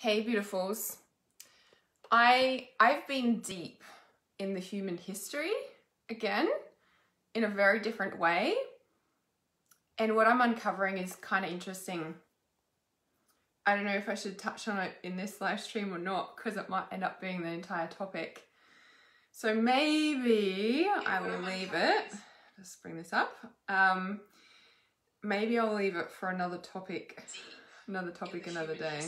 Hey, beautifuls. I I've been deep in the human history again in a very different way. And what I'm uncovering is kind of interesting. I don't know if I should touch on it in this live stream or not because it might end up being the entire topic. So maybe I will leave it. Just bring this up. Um, maybe I'll leave it for another topic, another topic another day.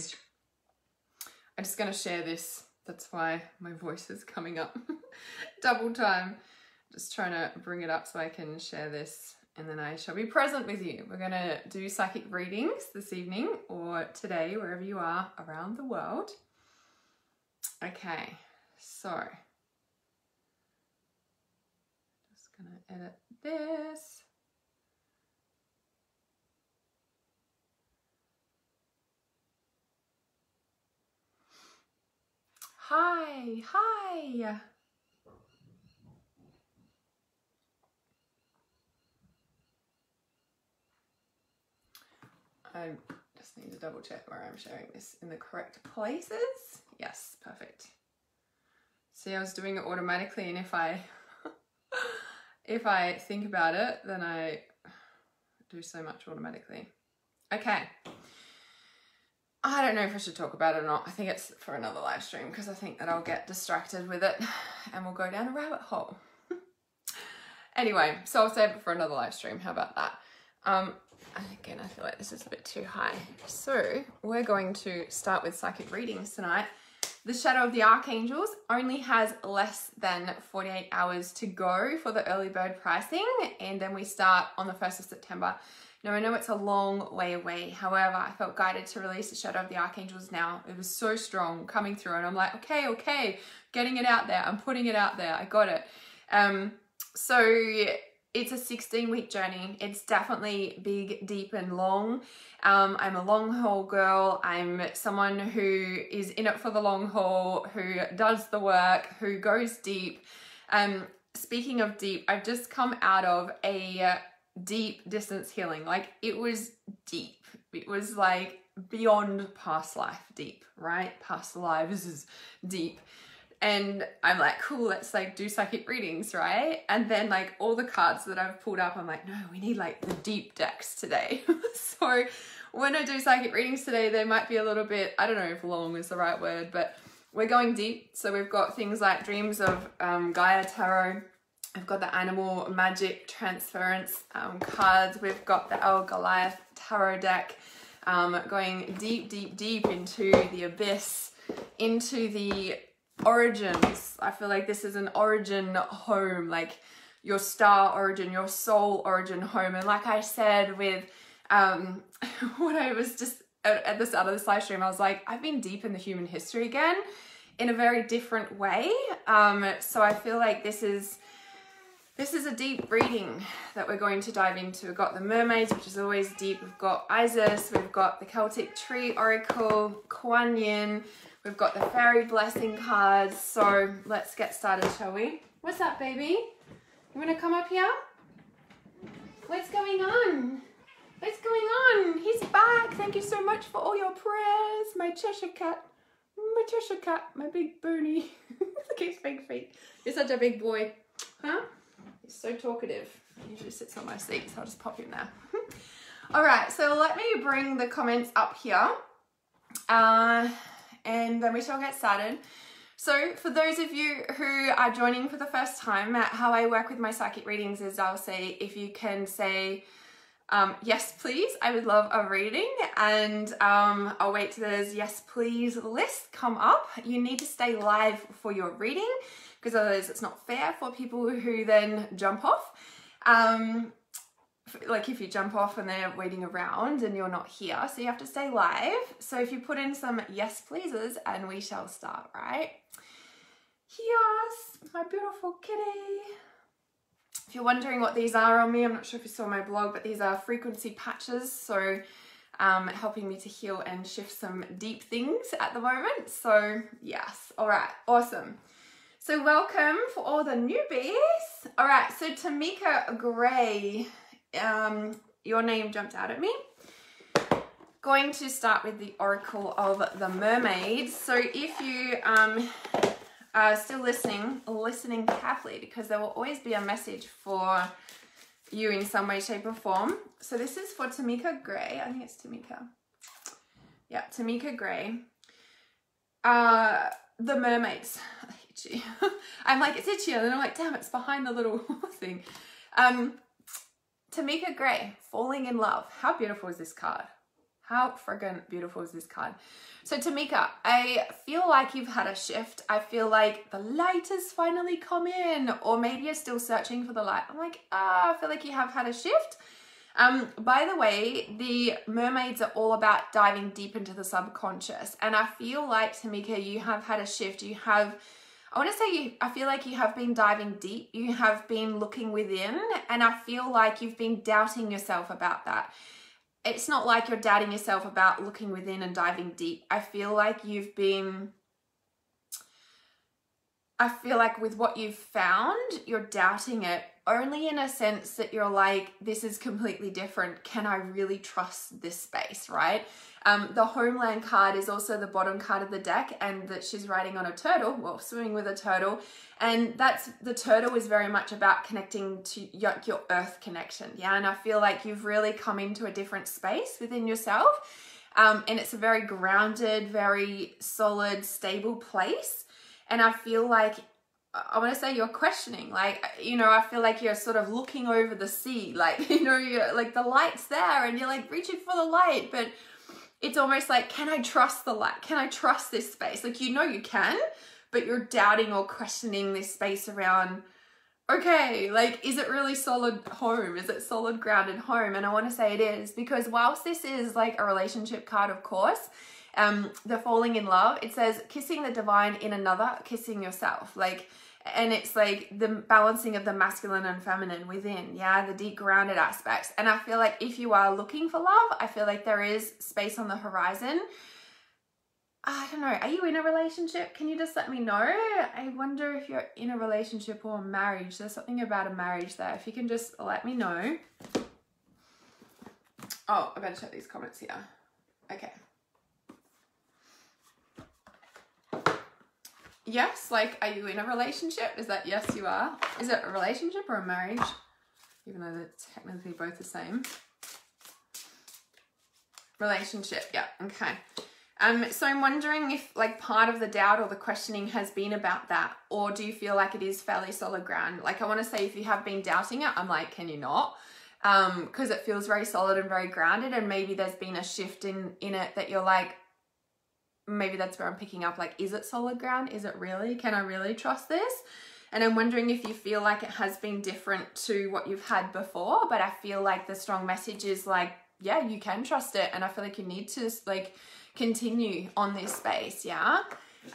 I'm just going to share this. That's why my voice is coming up double time. Just trying to bring it up so I can share this and then I shall be present with you. We're going to do psychic readings this evening or today, wherever you are around the world. Okay, so just to edit this. Hi, hi. I just need to double check where I'm sharing this in the correct places. Yes, perfect. See, I was doing it automatically and if I if I think about it, then I do so much automatically. Okay. I don't know if I should talk about it or not. I think it's for another live stream because I think that I'll get distracted with it and we'll go down a rabbit hole. anyway, so I'll save it for another live stream. How about that? Um, again, I feel like this is a bit too high. So we're going to start with psychic readings tonight. The Shadow of the Archangels only has less than 48 hours to go for the early bird pricing, and then we start on the 1st of September. Now, I know it's a long way away. However, I felt guided to release The Shadow of the Archangels now. It was so strong coming through, and I'm like, okay, okay, getting it out there. I'm putting it out there. I got it. Um, so it's a 16 week journey. It's definitely big, deep, and long. Um, I'm a long haul girl. I'm someone who is in it for the long haul, who does the work, who goes deep. Um, speaking of deep, I've just come out of a deep distance healing. Like it was deep. It was like beyond past life deep, right? Past lives is deep. And I'm like, cool, let's like do psychic readings, right? And then like all the cards that I've pulled up, I'm like, no, we need like the deep decks today. so when I do psychic readings today, they might be a little bit, I don't know if long is the right word, but we're going deep. So we've got things like Dreams of um, Gaia Tarot. I've got the Animal Magic Transference um, cards. We've got the El Goliath Tarot deck. Um, going deep, deep, deep into the abyss, into the origins. I feel like this is an origin home, like your star origin, your soul origin home. And like I said with um, what I was just at, at the start of this live stream, I was like, I've been deep in the human history again in a very different way. Um, so I feel like this is this is a deep reading that we're going to dive into. We've got the mermaids, which is always deep. We've got Isis, we've got the Celtic Tree Oracle, Kuan Yin, we've got the Fairy Blessing cards. So let's get started, shall we? What's up, baby? You wanna come up here? What's going on? What's going on? He's back. Thank you so much for all your prayers. My Cheshire cat. My Cheshire cat. My big Bernie. Look at his big feet. You're such a big boy. Huh? He's so talkative. He usually sits on my seat, so I'll just pop him there. All right, so let me bring the comments up here. Uh, and then we shall get started. So for those of you who are joining for the first time, how I work with my psychic readings is I'll say, if you can say, um, yes please, I would love a reading and um, I'll wait till there's yes please list come up. You need to stay live for your reading because otherwise it's not fair for people who then jump off. Um, like if you jump off and they're waiting around and you're not here, so you have to stay live. So if you put in some yes pleases and we shall start, right? Yes, my beautiful kitty. If you're wondering what these are on me, I'm not sure if you saw my blog, but these are frequency patches. So um, helping me to heal and shift some deep things at the moment. So yes, all right, awesome. So welcome for all the newbies. All right, so Tamika Gray, um, your name jumped out at me. going to start with the Oracle of the Mermaids. So if you um, are still listening, listening carefully, because there will always be a message for you in some way, shape, or form. So this is for Tamika Gray. I think it's Tamika. Yeah, Tamika Gray. Uh, the Mermaids. I'm like, it's itchy, and I'm like, damn, it's behind the little thing. Um, Tamika Gray, Falling in Love. How beautiful is this card? How friggin' beautiful is this card? So Tamika, I feel like you've had a shift. I feel like the light has finally come in, or maybe you're still searching for the light. I'm like, ah, I feel like you have had a shift. Um, by the way, the mermaids are all about diving deep into the subconscious. And I feel like, Tamika, you have had a shift. You have, I want to say, you, I feel like you have been diving deep. You have been looking within. And I feel like you've been doubting yourself about that it's not like you're doubting yourself about looking within and diving deep. I feel like you've been I feel like with what you've found, you're doubting it only in a sense that you're like, this is completely different. Can I really trust this space, right? Um, the homeland card is also the bottom card of the deck, and that she's riding on a turtle, well, swimming with a turtle. And that's the turtle is very much about connecting to your, your earth connection. Yeah. And I feel like you've really come into a different space within yourself. Um, and it's a very grounded, very solid, stable place. And I feel like I want to say you're questioning, like, you know, I feel like you're sort of looking over the sea, like, you know, you're like the light's there and you're like reaching for the light, but it's almost like, can I trust the light? Can I trust this space? Like, you know, you can, but you're doubting or questioning this space around, okay, like, is it really solid home? Is it solid grounded home? And I want to say it is because whilst this is like a relationship card, of course, um, the falling in love, it says kissing the divine in another, kissing yourself. Like, and it's like the balancing of the masculine and feminine within, yeah, the deep grounded aspects. And I feel like if you are looking for love, I feel like there is space on the horizon. I don't know. Are you in a relationship? Can you just let me know? I wonder if you're in a relationship or a marriage. There's something about a marriage there. If you can just let me know. Oh, I better check these comments here. Okay. Yes, like, are you in a relationship? Is that yes, you are? Is it a relationship or a marriage? Even though they're technically both the same. Relationship, yeah, okay. Um, so I'm wondering if like part of the doubt or the questioning has been about that, or do you feel like it is fairly solid ground? Like I want to say if you have been doubting it, I'm like, can you not? Um, because it feels very solid and very grounded, and maybe there's been a shift in in it that you're like, maybe that's where I'm picking up like, is it solid ground? Is it really? Can I really trust this? And I'm wondering if you feel like it has been different to what you've had before, but I feel like the strong message is like, yeah, you can trust it. And I feel like you need to like continue on this space. Yeah.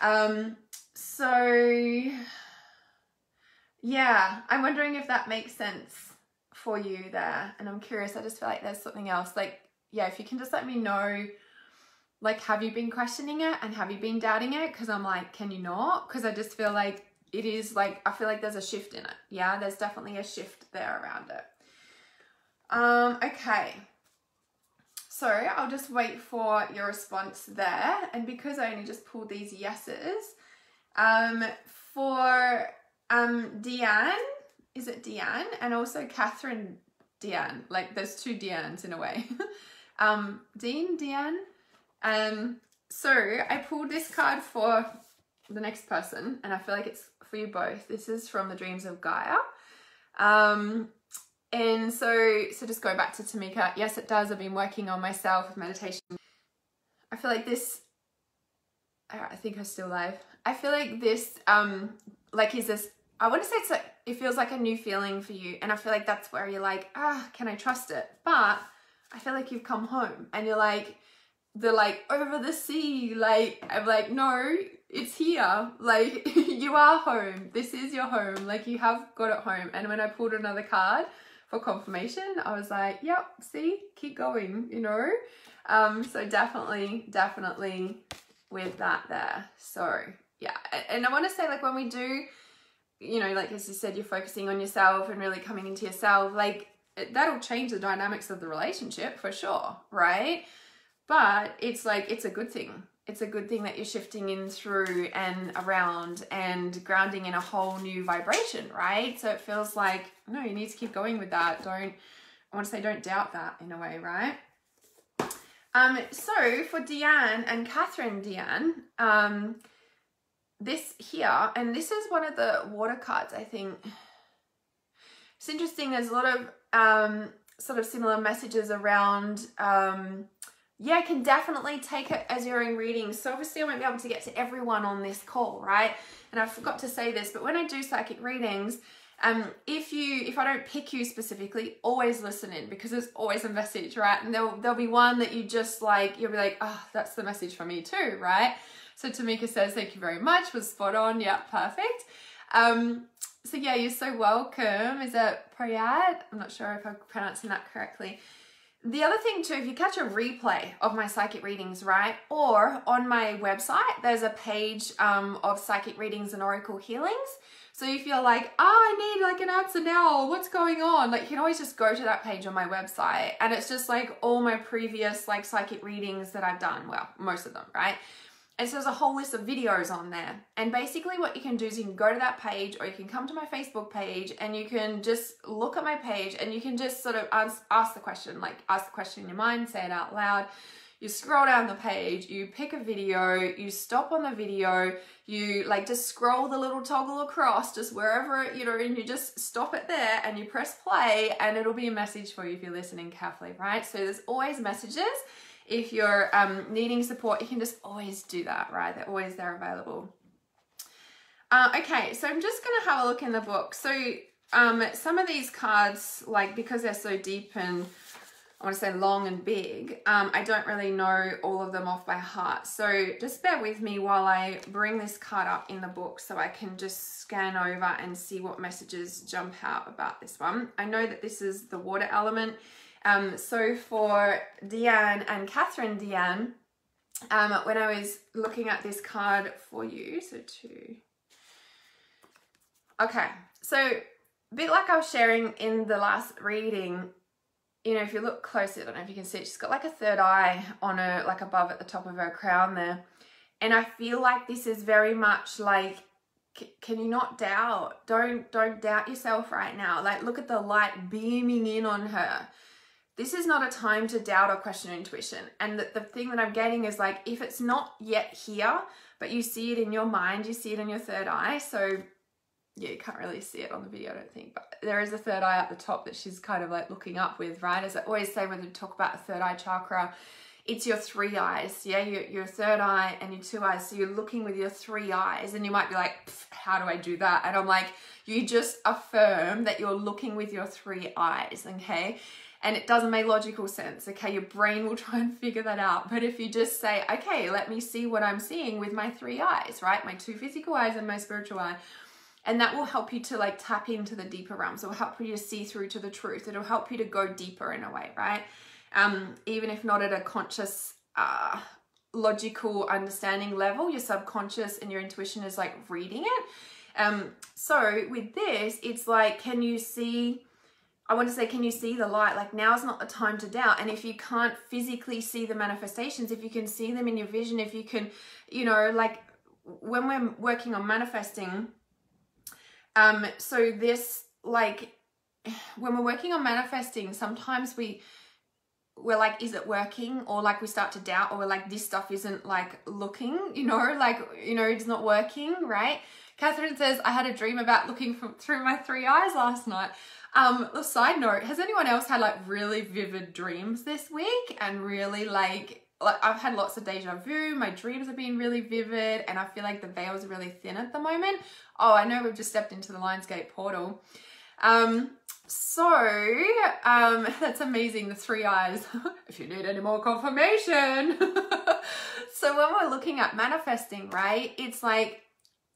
Um, so yeah, I'm wondering if that makes sense for you there. And I'm curious, I just feel like there's something else. Like, yeah, if you can just let me know like have you been questioning it and have you been doubting it? Because i'm like can you not? Because i just feel like it is like i feel like there's a shift in it. Yeah there's definitely a shift there around it. Um okay. So i'll just wait for your response there. And because i only just pulled these yeses um for um deanne is it deanne? And also catherine deanne. Like there's two deannes in a way. Um dean deanne um, so I pulled this card for the next person, and I feel like it's for you both. This is from the Dreams of Gaia. Um, and so, so just go back to Tamika. Yes, it does. I've been working on myself with meditation. I feel like this, I think I'm still alive. I feel like this, um, like is this, I want to say it's like, it feels like a new feeling for you. And I feel like that's where you're like, ah, can I trust it? But I feel like you've come home and you're like, the like over the sea like i'm like no it's here like you are home this is your home like you have got it home. And when i pulled another card for confirmation i was like yep see keep going you know? Um so definitely definitely with that there. So yeah and i want to say like when we do you know like as you said you're focusing on yourself and really coming into yourself like that'll change the dynamics of the relationship for sure right but it's like it's a good thing. It's a good thing that you're shifting in through and around and grounding in a whole new vibration right? So it feels like no you need to keep going with that. Don't i want to say don't doubt that in a way right? Um so for deanne and catherine deanne um this here and this is one of the water cards i think. It's interesting there's a lot of um sort of similar messages around um yeah, can definitely take it as your own reading. So obviously I won't be able to get to everyone on this call, right? And I forgot to say this, but when I do psychic readings, um, if you if I don't pick you specifically, always listen in because there's always a message, right? And there'll there'll be one that you just like, you'll be like, oh, that's the message for me too, right? So Tamika says, thank you very much, was spot on, yeah, perfect. Um, so yeah, you're so welcome. Is that Prayat? I'm not sure if I'm pronouncing that correctly. The other thing too, if you catch a replay of my psychic readings, right, or on my website, there's a page um, of psychic readings and oracle healings. So if you're like, oh, I need like an answer now, what's going on? Like you can always just go to that page on my website and it's just like all my previous like psychic readings that I've done. Well, most of them, right? And so there's a whole list of videos on there. And basically what you can do is you can go to that page or you can come to my Facebook page and you can just look at my page and you can just sort of ask, ask the question, like ask the question in your mind, say it out loud. You scroll down the page, you pick a video, you stop on the video, you like just scroll the little toggle across just wherever, you know, and you just stop it there and you press play and it'll be a message for you if you're listening carefully, right? So there's always messages if you're um, needing support, you can just always do that, right? They're always there available. Uh, okay, so I'm just going to have a look in the book. So um, some of these cards, like because they're so deep and I want to say long and big, um, I don't really know all of them off by heart. So just bear with me while I bring this card up in the book so I can just scan over and see what messages jump out about this one. I know that this is the water element. Um, so for Deanne and Catherine Deanne, um, when I was looking at this card for you, so two. Okay, so a bit like I was sharing in the last reading, you know, if you look close, I don't know if you can see, she's got like a third eye on her, like above at the top of her crown there. And I feel like this is very much like can you not doubt don't don't doubt yourself right now like look at the light beaming in on her this is not a time to doubt or question intuition. And the, the thing that I'm getting is like, if it's not yet here, but you see it in your mind, you see it in your third eye. So yeah, you can't really see it on the video, I don't think, but there is a third eye at the top that she's kind of like looking up with, right? As I always say when we talk about a third eye chakra, it's your three eyes, yeah, your, your third eye and your two eyes. So you're looking with your three eyes, and you might be like, how do I do that? And I'm like, you just affirm that you're looking with your three eyes, okay? And it doesn't make logical sense, okay, your brain will try and figure that out. But if you just say, okay, let me see what I'm seeing with my three eyes, right? My two physical eyes and my spiritual eye. And that will help you to like tap into the deeper realms. It will help you to see through to the truth. It'll help you to go deeper in a way, right? Um, even if not at a conscious, uh, logical understanding level, your subconscious and your intuition is like reading it. Um, so with this, it's like, can you see I want to say, can you see the light? Like now is not the time to doubt. And if you can't physically see the manifestations, if you can see them in your vision, if you can, you know, like when we're working on manifesting, um, so this like when we're working on manifesting, sometimes we we're like, is it working? Or like we start to doubt, or we're like, this stuff isn't like looking, you know, like, you know, it's not working, right? Catherine says, I had a dream about looking from, through my three eyes last night. Um, a side note, has anyone else had like really vivid dreams this week and really like like I've had lots of deja vu, my dreams have been really vivid and I feel like the veils are really thin at the moment. Oh, I know we've just stepped into the Lionsgate portal. Um, so, um, that's amazing, the three eyes. if you need any more confirmation. so when we're looking at manifesting, right, it's like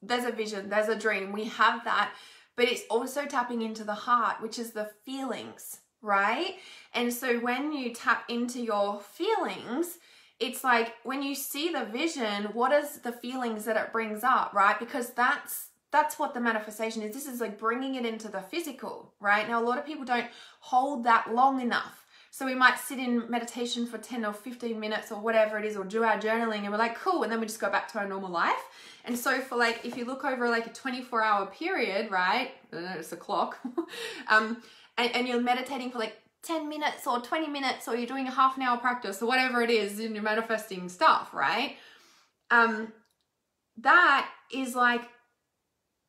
there's a vision, there's a dream, we have that but it's also tapping into the heart, which is the feelings, right? And so when you tap into your feelings, it's like when you see the vision, what is the feelings that it brings up, right? Because that's that's what the manifestation is. This is like bringing it into the physical, right? Now a lot of people don't hold that long enough So we might sit in meditation for 10 or 15 minutes or whatever it is, or do our journaling, and we're like, cool, and then we just go back to our normal life. And so for like, if you look over like a 24 hour period, right? It's a clock. um, and, and you're meditating for like 10 minutes or 20 minutes, or you're doing a half an hour practice or whatever it is, and you're manifesting stuff, right? Um, that is like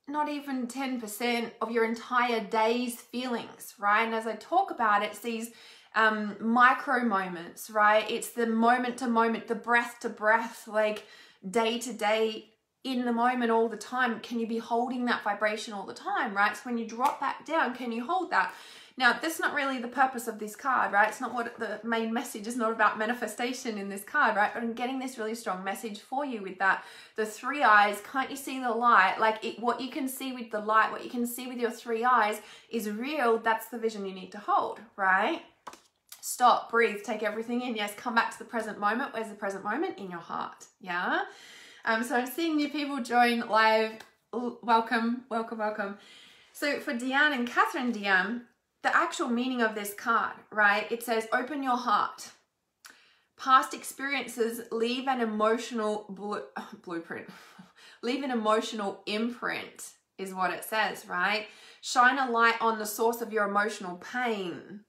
not even 10% of your entire day's feelings, right? And as I talk about it, it's these um, micro moments, right? It's the moment to moment, the breath to breath, like day to day in the moment all the time. Can you be holding that vibration all the time, right? So when you drop that down, can you hold that? Now, that's not really the purpose of this card, right? It's not what the main message is not about manifestation in this card, right? But I'm getting this really strong message for you with that. The three eyes, can't you see the light? Like it, what you can see with the light, what you can see with your three eyes is real. That's the vision you need to hold, right? Stop, breathe, take everything in. Yes, come back to the present moment. Where's the present moment? In your heart. Yeah. Um, so I'm seeing new people join live. Welcome, welcome, welcome. So for Deanne and Catherine Deanne, the actual meaning of this card, right? It says, open your heart. Past experiences leave an emotional blu- blueprint, leave an emotional imprint, is what it says, right? Shine a light on the source of your emotional pain.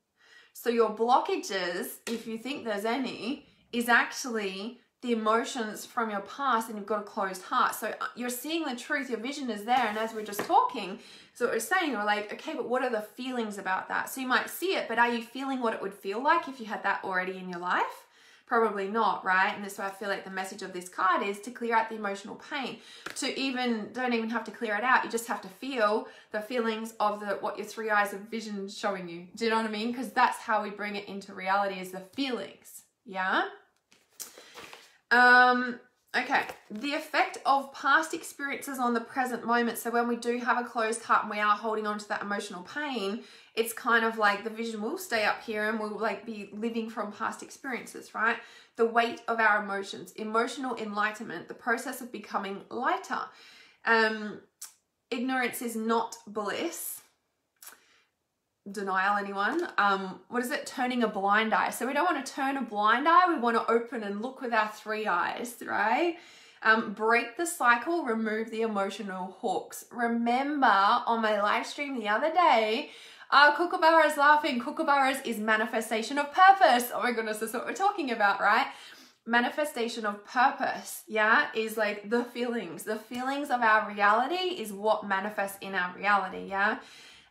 So, your blockages, if you think there's any, is actually the emotions from your past and you've got a closed heart. So uh, you're seeing the truth, your vision is there. And as we're just talking, so we're saying, we're like, okay, but what are the feelings about that? So you might see it, but are you feeling what it would feel like if you had that already in your life? Probably not, right? And this is why I feel like the message of this card is to clear out the emotional pain. To even, don't even have to clear it out. You just have to feel the feelings of the what your three eyes of vision showing you. Do you know what I mean? Because that's how we bring it into reality is the feelings. Yeah? Um, okay, the effect of past experiences on the present moment. So when we do have a closed heart and we are holding on to that emotional pain, it's kind of like the vision will stay up here and we'll like be living from past experiences, right? The weight of our emotions, emotional enlightenment, the process of becoming lighter. Um, ignorance is not bliss denial anyone um what is it turning a blind eye so we don't want to turn a blind eye we want to open and look with our three eyes right um, break the cycle remove the emotional hooks remember on my live stream the other day uh, Kookaburras laughing. Kookaburras is manifestation of purpose. Oh my goodness, that's what we're talking about, right? Manifestation of purpose, yeah, is like the feelings. The feelings of our reality is what manifests in our reality, yeah?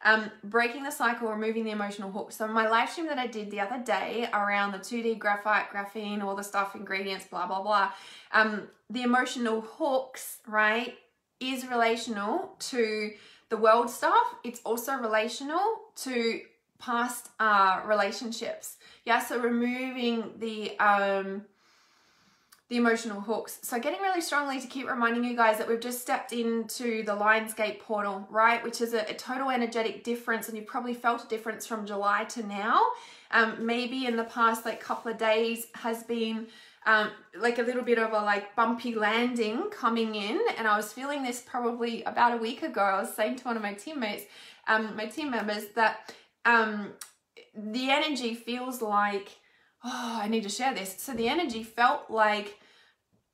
Um, breaking the cycle, removing the emotional hook. So my live stream that I did the other day around the 2D graphite, graphene, all the stuff, ingredients, blah, blah, blah. Um, the emotional hooks, right, is relational to the world stuff. It's also relational to past uh, relationships. Yeah, so removing the um, the emotional hooks. So getting really strongly to keep reminding you guys that we've just stepped into the Lionsgate portal, right? Which is a, a total energetic difference and you've probably felt a difference from July to now. Um, maybe in the past like couple of days has been um, like a little bit of a like bumpy landing coming in and I was feeling this probably about a week ago. I was saying to one of my teammates, um, my team members that um, the energy feels like oh, I need to share this. So the energy felt like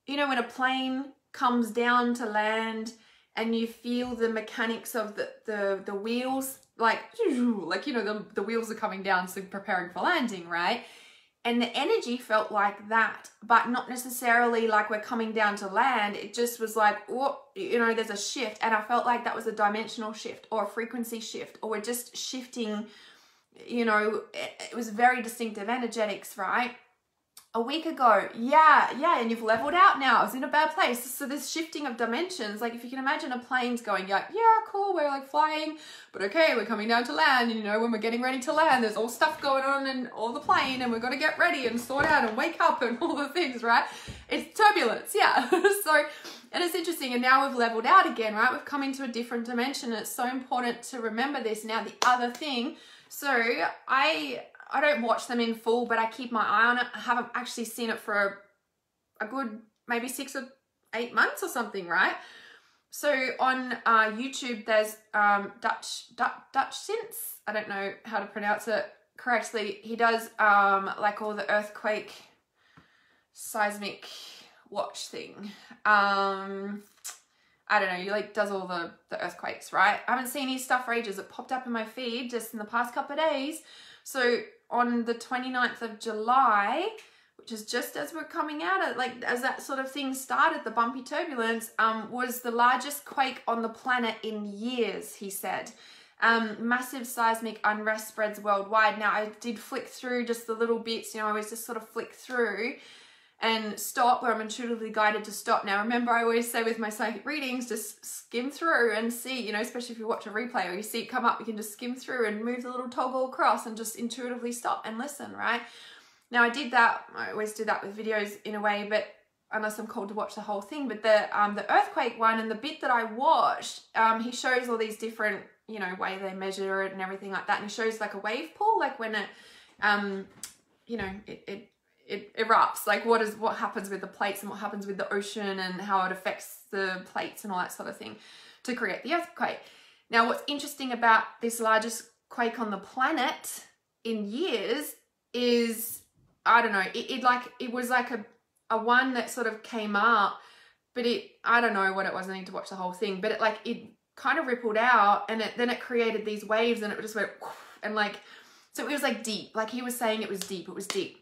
you know, when a plane comes down to land and you feel the mechanics of the, the, the wheels, like, like, you know, the, the wheels are coming down, so preparing for landing, right? And the energy felt like that, but not necessarily like we're coming down to land. It just was like, oh, you know, there's a shift. And I felt like that was a dimensional shift or a frequency shift, or we're just shifting, you know, it, it was very distinctive energetics, right? A week ago. Yeah, yeah, and you've leveled out now. It's in a bad place. So this shifting of dimensions, like if you can imagine a plane's going, yeah, yeah, cool, we're like flying, but okay, we're coming down to land. And you know, when we're getting ready to land, there's all stuff going on in all the plane, and we've got to get ready and sort out and wake up and all the things, right? It's turbulence, yeah. so, and it's interesting. And now we've leveled out again, right? We've come into a different dimension. And it's so important to remember this. Now, the other thing, so I I don't watch them in full, but I keep my eye on it. I haven't actually seen it for a, a good maybe six or eight months or something, right? So on uh, YouTube, there's um, Dutch, Dutch Dutchsinse. I don't know how to pronounce it correctly, he does um, like all the earthquake seismic watch thing. Um, I don't know, he like does all the, the earthquakes, right? I haven't seen his stuff for ages. It popped up in my feed just in the past couple of days. So on the 29th of July, which is just as we're coming out of like as that sort of thing started, the bumpy turbulence, um, was the largest quake on the planet in years, he said. Um, massive seismic unrest spreads worldwide. Now I did flick through just the little bits, you know, I was just sort of flick through and stop where I'm intuitively guided to stop. Now, remember, I always say with my psychic readings, just skim through and see, you know, especially if you watch a replay or you see it come up, you can just skim through and move the little toggle across and just intuitively stop and listen, right? Now, I did that, I always do that with videos in a way, but unless I'm called to watch the whole thing, but the um, the earthquake one and the bit that I watched, um, he shows all these different, you know, way they measure it and everything like that. And he shows like a wave pool, like when it, um, you know, it, it it erupts. Like what is what happens with the plates and what happens with the ocean and how it affects the plates and all that sort of thing to create the earthquake. Now what's interesting about this largest quake on the planet in years is i don't know it, it like it was like a, a one that sort of came up but it i don't know what it was. I need to watch the whole thing but it like it kind of rippled out and it then it created these waves and it just went and like so it was like deep. Like he was saying it was deep. It was deep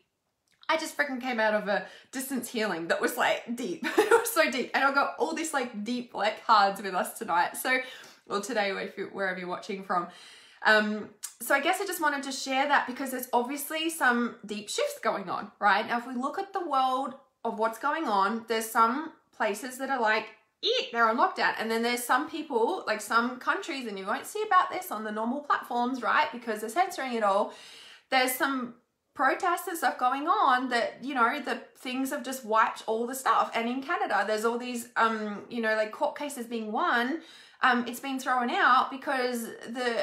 I just freaking came out of a distance healing that was like deep. it was so deep. And I've got all this like deep like cards with us tonight. So, well, today, wherever you're watching from. Um, so I guess I just wanted to share that because there's obviously some deep shifts going on, right? Now, if we look at the world of what's going on, there's some places that are like, eat, they're on lockdown. And then there's some people, like some countries, and you won't see about this on the normal platforms, right? Because they're censoring it all. There's some protests and stuff going on that you know the things have just wiped all the stuff. And in canada there's all these um you know like court cases being won um it's been thrown out because the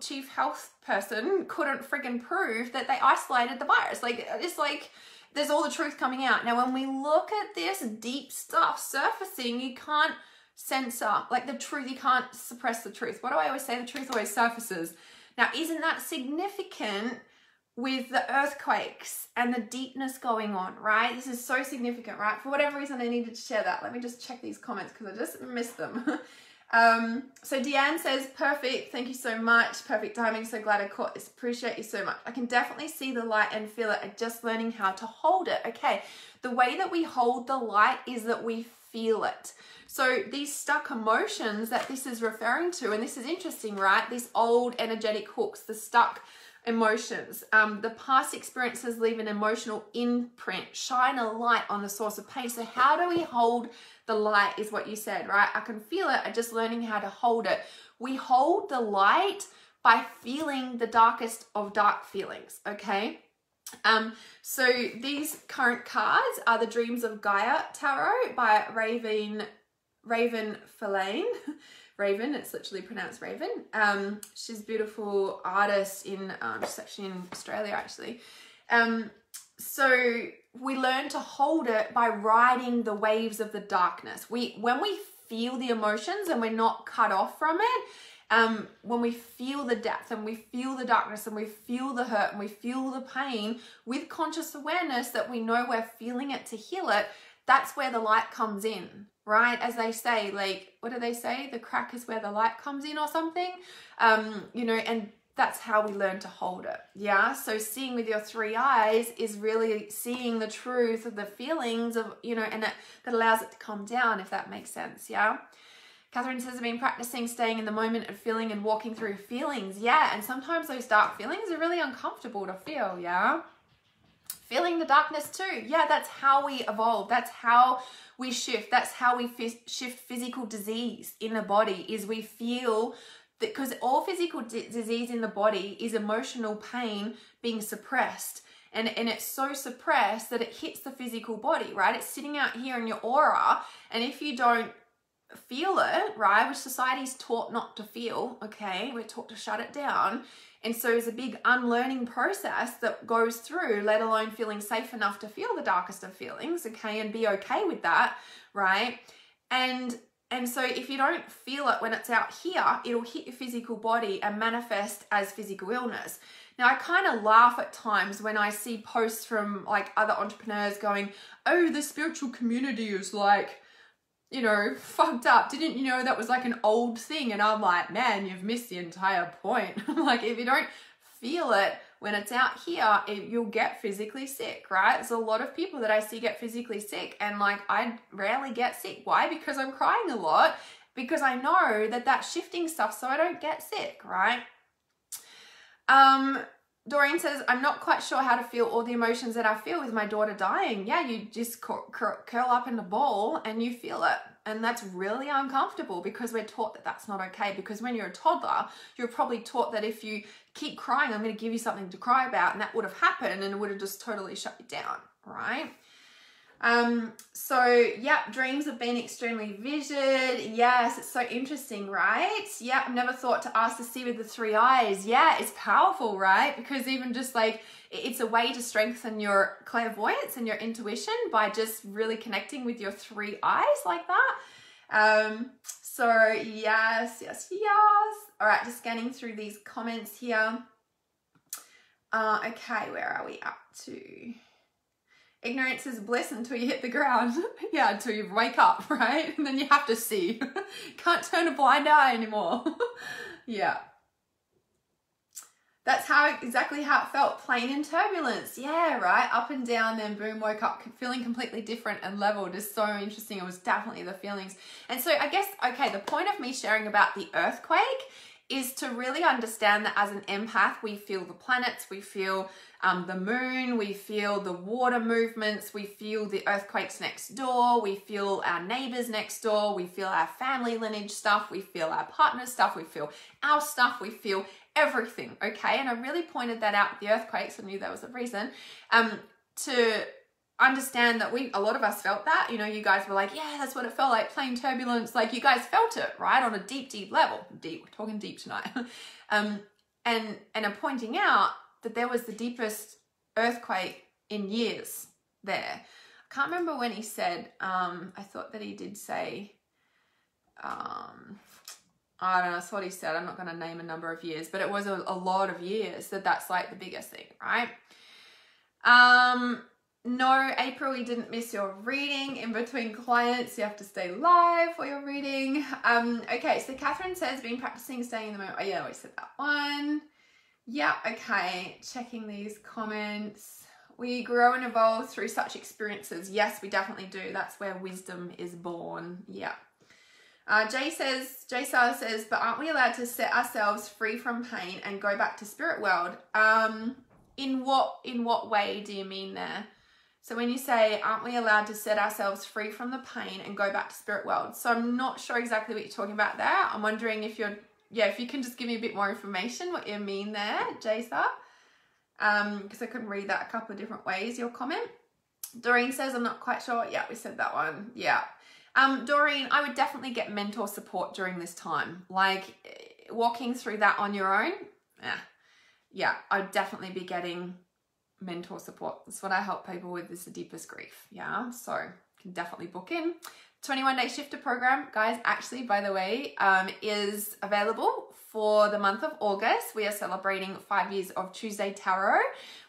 chief health person couldn't friggin prove that they isolated the virus. Like it's like there's all the truth coming out. Now when we look at this deep stuff surfacing you can't censor like the truth you can't suppress the truth. What do i always say? The truth always surfaces. Now isn't that significant with the earthquakes and the deepness going on, right? This is so significant, right? For whatever reason, I needed to share that. Let me just check these comments because I just missed them. um, so Deanne says, perfect. Thank you so much. Perfect timing. So glad I caught this. Appreciate you so much. I can definitely see the light and feel it. I'm just learning how to hold it. Okay. The way that we hold the light is that we feel it. So these stuck emotions that this is referring to, and this is interesting, right? These old energetic hooks, the stuck emotions. Um, the past experiences leave an emotional imprint, shine a light on the source of pain. So, how do we hold the light? Is what you said, right? I can feel it, I'm just learning how to hold it. We hold the light by feeling the darkest of dark feelings, okay? Um, so these current cards are the Dreams of Gaia Tarot by Raven Ravynne Phelan. Raven. It's literally pronounced Raven. Um, she's a beautiful artist in, um, she's actually in Australia actually. Um, so we learn to hold it by riding the waves of the darkness. We, when we feel the emotions and we're not cut off from it, um, when we feel the depth and we feel the darkness and we feel the hurt and we feel the pain with conscious awareness that we know we're feeling it to heal it, that's where the light comes in right? As they say, like, what do they say? The crack is where the light comes in or something. Um, you know, and that's how we learn to hold it. Yeah. So seeing with your three eyes is really seeing the truth of the feelings of, you know, and it, that allows it to come down, if that makes sense. Yeah. Catherine says, I've been practicing staying in the moment of feeling and walking through feelings. Yeah. And sometimes those dark feelings are really uncomfortable to feel. Yeah. Feeling the darkness too. Yeah. That's how we evolve. That's how we shift. That's how we shift physical disease in the body is we feel that because all physical disease in the body is emotional pain being suppressed. And, and it's so suppressed that it hits the physical body, right? It's sitting out here in your aura. And if you don't feel it, right, which society's taught not to feel, okay, we're taught to shut it down, and so it's a big unlearning process that goes through, let alone feeling safe enough to feel the darkest of feelings, okay, and be okay with that, right? And and so if you don't feel it when it's out here, it'll hit your physical body and manifest as physical illness. Now, I kind of laugh at times when I see posts from like other entrepreneurs going, oh, the spiritual community is like, you know, fucked up. Didn't you know that was like an old thing? And I'm like, man, you've missed the entire point. like, if you don't feel it when it's out here, it, you'll get physically sick, right? There's a lot of people that I see get physically sick, and like, I rarely get sick. Why? Because I'm crying a lot, because I know that that's shifting stuff so I don't get sick, right? Um, Doreen says, I'm not quite sure how to feel all the emotions that I feel with my daughter dying. Yeah, you just curl up in the ball and you feel it. And that's really uncomfortable because we're taught that that's not okay. Because when you're a toddler, you're probably taught that if you keep crying, I'm going to give you something to cry about. And that would have happened and it would have just totally shut you down, right? Um, so yeah, dreams have been extremely vivid. Yes, it's so interesting, right? Yeah, I've never thought to ask to see with the three eyes. Yeah, it's powerful, right? Because even just like it's a way to strengthen your clairvoyance and your intuition by just really connecting with your three eyes like that. Um, so yes, yes, yes. All right, just scanning through these comments here. Uh, okay, where are we up to? Ignorance is bliss until you hit the ground. yeah, until you wake up, right? And then you have to see. Can't turn a blind eye anymore. yeah. That's how exactly how it felt. Plane in turbulence. Yeah, right. Up and down, then boom, woke up feeling completely different and leveled is so interesting. It was definitely the feelings. And so I guess, okay, the point of me sharing about the earthquake is to really understand that as an empath, we feel the planets, we feel um, the moon, we feel the water movements, we feel the earthquakes next door, we feel our neighbors next door, we feel our family lineage stuff, we feel our partner stuff, we feel our stuff, we feel everything, okay? And I really pointed that out with the earthquakes, I knew there was a reason, um, to understand that we, a lot of us felt that, you know, you guys were like, yeah, that's what it felt like, plane turbulence, like you guys felt it, right? On a deep, deep level, deep, we're talking deep tonight. um, and, and I'm pointing out that there was the deepest earthquake in years there. I can't remember when he said, um, I thought that he did say, um, I don't know, that's what he said. I'm not going to name a number of years, but it was a, a lot of years that that's like the biggest thing, right? Um, no, April, you didn't miss your reading in between clients. You have to stay live for your reading. Um, okay, so Catherine says, been practicing staying in the moment. Oh, yeah, we said that one. Yeah, okay, checking these comments. We grow and evolve through such experiences. Yes, we definitely do. That's where wisdom is born. Yeah. Uh, Jay says, Jay Sala says, but aren't we allowed to set ourselves free from pain and go back to spirit world? Um, in what in what way do you mean there? So when you say, aren't we allowed to set ourselves free from the pain and go back to spirit world? So I'm not sure exactly what you're talking about there. I'm wondering if you're yeah, if you can just give me a bit more information what you mean there, Jasa. Um, because I couldn't read that a couple of different ways, your comment. Doreen says, I'm not quite sure. Yeah, we said that one. Yeah. Um, Doreen, I would definitely get mentor support during this time. Like walking through that on your own. Yeah. Yeah, I'd definitely be getting mentor support. That's what I help people with is the deepest grief. Yeah. So can definitely book in. 21 day shifter program, guys, actually, by the way, um, is available for the month of August. We are celebrating five years of Tuesday Tarot,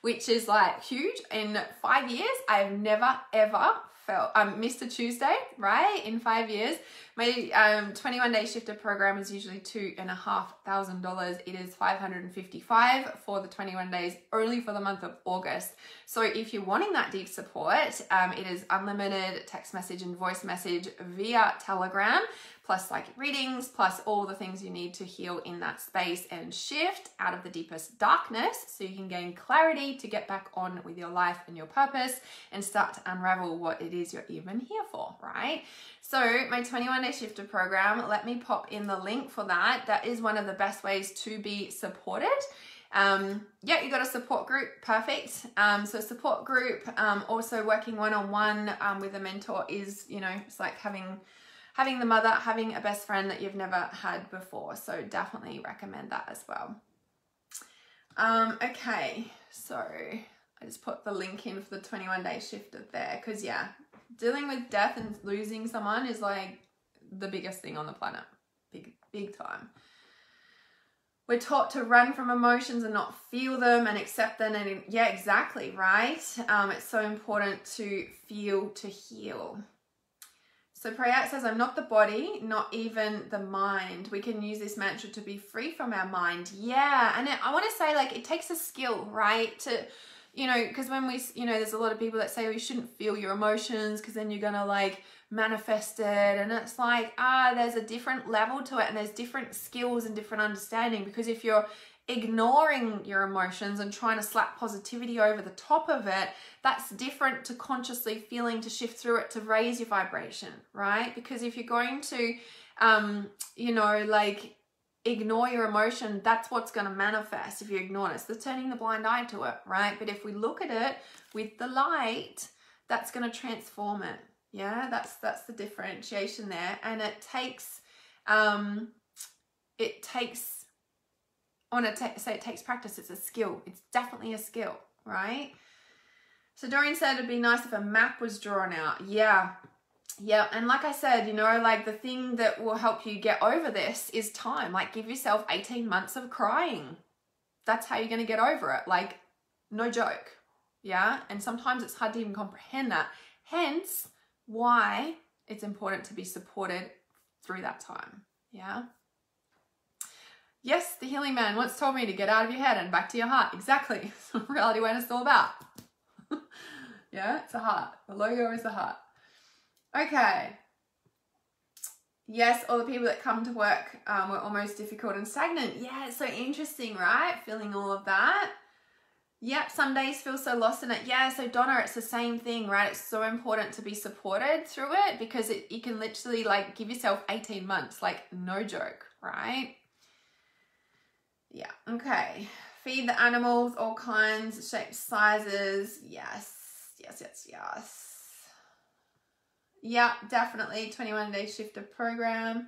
which is like huge. In five years, I've never ever felt um, a Tuesday, right? In five years. My um, 21 day shifter program is usually two and a half thousand dollars. It is 555 for the 21 days only for the month of August. So if you're wanting that deep support, um, it is unlimited text message and voice message via Telegram plus psychic readings, plus all the things you need to heal in that space and shift out of the deepest darkness so you can gain clarity to get back on with your life and your purpose and start to unravel what it is you're even here for, right? So, my 21 day shifter program, let me pop in the link for that. That is one of the best ways to be supported. Um, yeah, you got a support group, perfect. Um, so support group, um, also working one on one with a mentor is, you know, it's like having having the mother, having a best friend that you've never had before. So definitely recommend that as well. Um, okay, so I just put the link in for the 21 day shifter there because yeah, dealing with death and losing someone is like the biggest thing on the planet. Big, big time. we're taught to run from emotions and not feel them and accept them and yeah exactly right um, it's so important to feel to heal so Prayat says i'm not the body not even the mind we can use this mantra to be free from our mind yeah and i want to say like it takes a skill right to you know because when we you know there's a lot of people that say well, you shouldn't feel your emotions because then you're gonna like manifest it. and it's like ah there's a different level to it and there's different skills and different understanding because if you're ignoring your emotions and trying to slap positivity over the top of it that's different to consciously feeling to shift through it to raise your vibration right? Because if you're going to um you know like ignore your emotion that's what's going to manifest if you ignore it. It's the turning the blind eye to it right? But if we look at it with the light that's going to transform it. Yeah, that's that's the differentiation there. And it takes um it takes To say it takes practice. It's a skill. It's definitely a skill, right? So Doreen said it'd be nice if a map was drawn out. Yeah. Yeah, and like I said, you know, like the thing that will help you get over this is time. Like give yourself 18 months of crying. That's how you're going to get over it. Like no joke. Yeah? And sometimes it's hard to even comprehend that. Hence, why it's important to be supported through that time. Yeah. Yes, the healing man once told me to get out of your head and back to your heart. Exactly. reality awareness is all about. yeah, it's a heart. The logo is the heart. Okay. Yes, all the people that come to work um, were almost difficult and stagnant. Yeah, it's so interesting, right? Feeling all of that. Yep, some days feel so lost in it. Yeah, so Donna, it's the same thing, right? It's so important to be supported through it because it, you can literally like give yourself 18 months, like no joke, right? Yeah, okay. Feed the animals, all kinds, shapes, sizes. Yes, yes, yes, yes. Yeah, definitely. 21 day shifter program.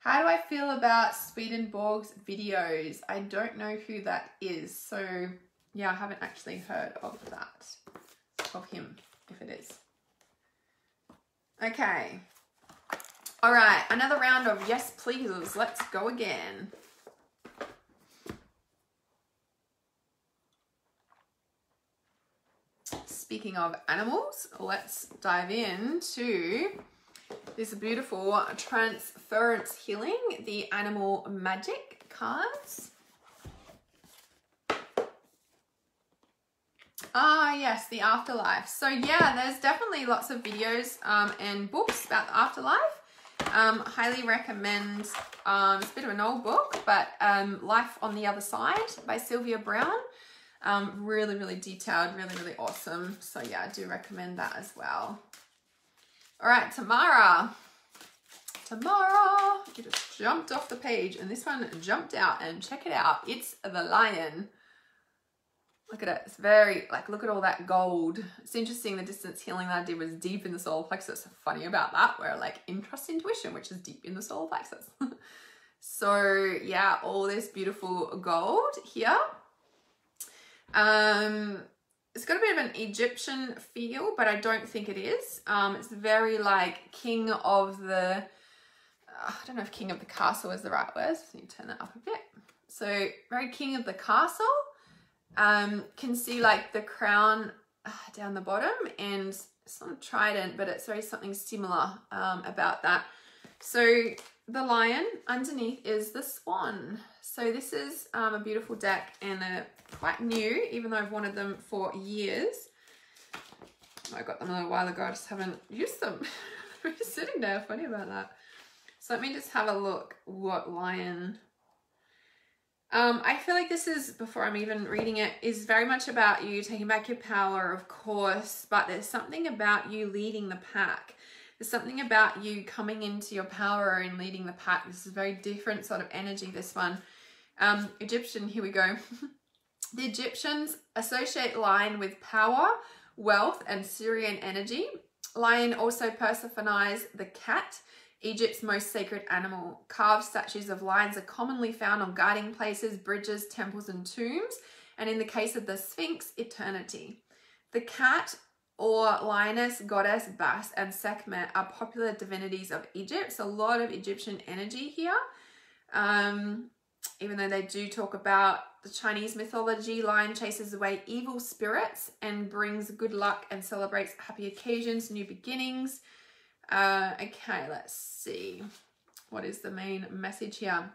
How do I feel about Swedenborg's videos? I don't know who that is. So yeah, I haven't actually heard of that, of him, if it is. Okay. All right, another round of yes pleases. Let's go again. Speaking of animals, let's dive into this beautiful transference healing, the animal magic cards. Ah, yes, the afterlife. So yeah, there's definitely lots of videos um, and books about the afterlife. Um, highly recommend, um, it's a bit of an old book, but um, Life on the Other Side by Sylvia Browne. Um, really, really detailed, really, really awesome. So yeah, I do recommend that as well. All right, Tamara. Tamara, you just jumped off the page and this one jumped out and check it out. It's the lion. Look at it. It's very, like, look at all that gold. It's interesting the distance healing that I did was deep in the solar plexus. Funny about that. Where, like, interest intuition, which is deep in the solar plexus. so, yeah, all this beautiful gold here. Um, it's got a bit of an Egyptian feel, but I don't think it is. Um, it's very, like, king of the... Uh, I don't know if king of the castle is the right word. So you turn that up a bit. So, very king of the castle um, can see like the crown uh, down the bottom and it's not a trident, but it's very something similar um, about that. So the lion underneath is the swan. So this is um, a beautiful deck and a quite new, even though I've wanted them for years. I got them a little while ago, I just haven't used them. We're just sitting there, funny about that. So let me just have a look what lion um, I feel like this is, before I'm even reading it, is very much about you taking back your power, of course, but there's something about you leading the pack. There's something about you coming into your power and leading the pack. This is a very different sort of energy, this one. Um, Egyptian, here we go. the Egyptians associate lion with power, wealth, and Syrian energy. Lion also personifies the cat, Egypt's most sacred animal. Carved statues of lions are commonly found on guarding places, bridges, temples, and tombs, and in the case of the Sphinx, eternity. The cat or lioness, goddess, Bast, and Sekhmet are popular divinities of Egypt. So a lot of Egyptian energy here. Um, even though they do talk about the Chinese mythology, lion chases away evil spirits and brings good luck and celebrates happy occasions, new beginnings. Uh, okay, let's see. What is the main message here?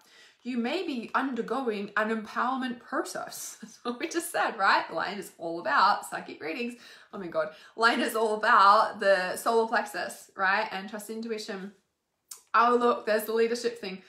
You may be undergoing an empowerment process. That's what we just said, right? Lion is all about psychic readings. Oh my God. Lion is all about the solar plexus, right? And trust intuition. Oh, look, there's the leadership thing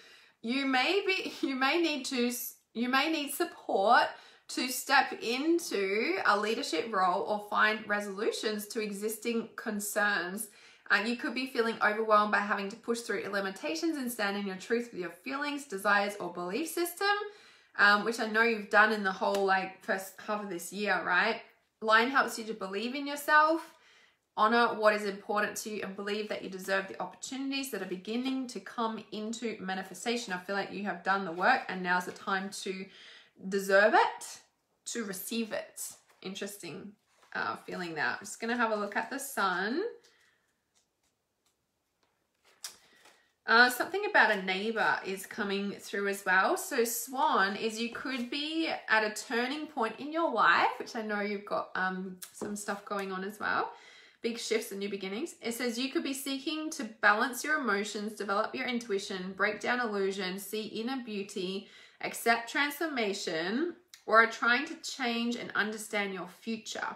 you may be you may need to you may need support to step into a leadership role or find resolutions to existing concerns. Uh, you could be feeling overwhelmed by having to push through limitations and stand in your truth with your feelings, desires, or belief system, um, which I know you've done in the whole like first half of this year, right? Line helps you to believe in yourself, Honor what is important to you and believe that you deserve the opportunities that are beginning to come into manifestation. I feel like you have done the work and now's the time to deserve it, to receive it. Interesting uh, feeling that. I'm just going to have a look at the sun. Uh, something about a neighbor is coming through as well. So Swan is you could be at a turning point in your life, which I know you've got um, some stuff going on as well big shifts and new beginnings. It says you could be seeking to balance your emotions, develop your intuition, break down illusion, see inner beauty, accept transformation, or are trying to change and understand your future.